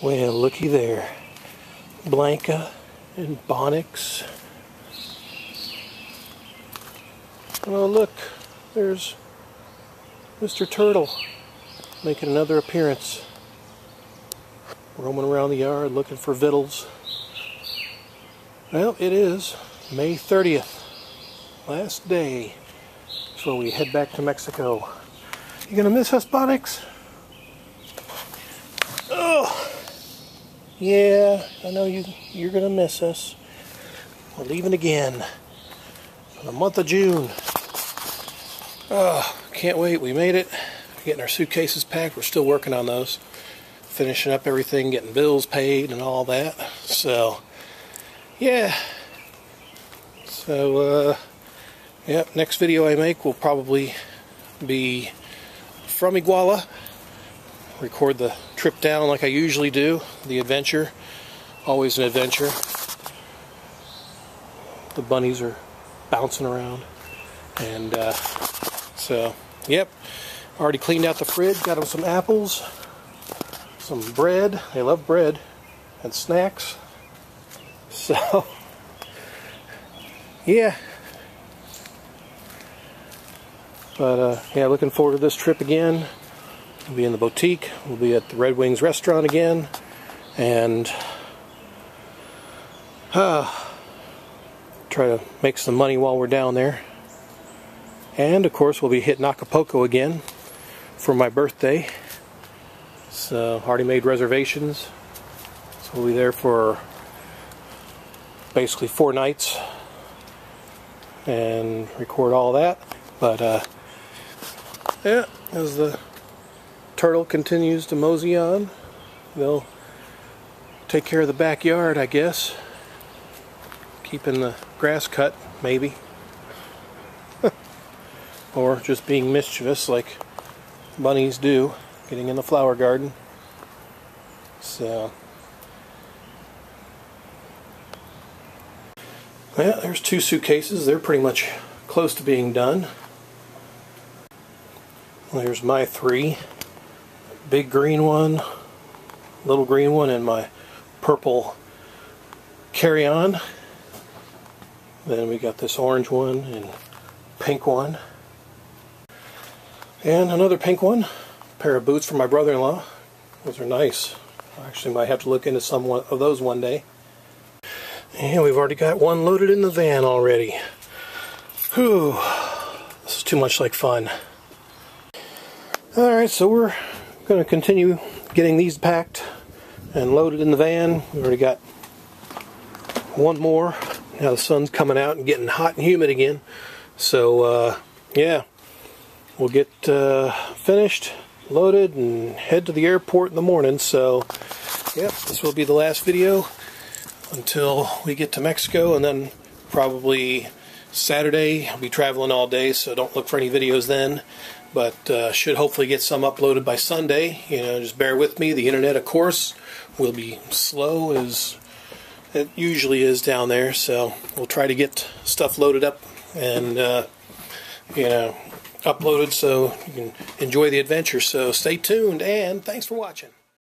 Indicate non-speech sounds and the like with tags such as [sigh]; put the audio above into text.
Well, looky there. Blanca and Bonix. Oh, look. There's Mr. Turtle making another appearance. Roaming around the yard looking for victuals. Well, it is May 30th. Last day before we head back to Mexico. You gonna miss us, Bonix? Oh, yeah, I know you, you're gonna miss us. We're leaving again for the month of June. Oh, can't wait. We made it. Getting our suitcases packed. We're still working on those. Finishing up everything, getting bills paid and all that. So, yeah. So, uh, yep, next video I make will probably be from Iguala. Record the trip down like I usually do. The adventure. Always an adventure. The bunnies are bouncing around. And, uh, so, yep. Already cleaned out the fridge. Got them some apples, some bread. They love bread and snacks. [laughs] So, yeah. But, uh, yeah, looking forward to this trip again. We'll be in the boutique. We'll be at the Red Wings restaurant again. And, uh, try to make some money while we're down there. And of course, we'll be hitting Acapulco again for my birthday. So, already made reservations. So, we'll be there for basically four nights and record all that. But, uh, yeah, as the turtle continues to mosey on, they'll take care of the backyard, I guess. Keeping the grass cut, maybe [laughs] or just being mischievous like bunnies do, getting in the flower garden. So, yeah, there's two suitcases. They're pretty much close to being done. Well, there's my three. Big green one, little green one, and my purple carry-on. Then we got this orange one and pink one. And another pink one, pair of boots for my brother-in-law. Those are nice. I actually might have to look into some of those one day. And we've already got one loaded in the van already. Whew, this is too much like fun. Alright, so we're going to continue getting these packed and loaded in the van. We already got one more. Now the sun's coming out and getting hot and humid again. So, uh, yeah, we'll get uh, finished, loaded, and head to the airport in the morning. So, yep, this will be the last video until we get to Mexico, and then probably Saturday. I'll be traveling all day, so don't look for any videos then. But uh, should hopefully get some uploaded by Sunday. You know, just bear with me. The internet, of course, will be slow as it usually is down there. So we'll try to get stuff loaded up and uh, you know uploaded so you can enjoy the adventure. So stay tuned and thanks for watching.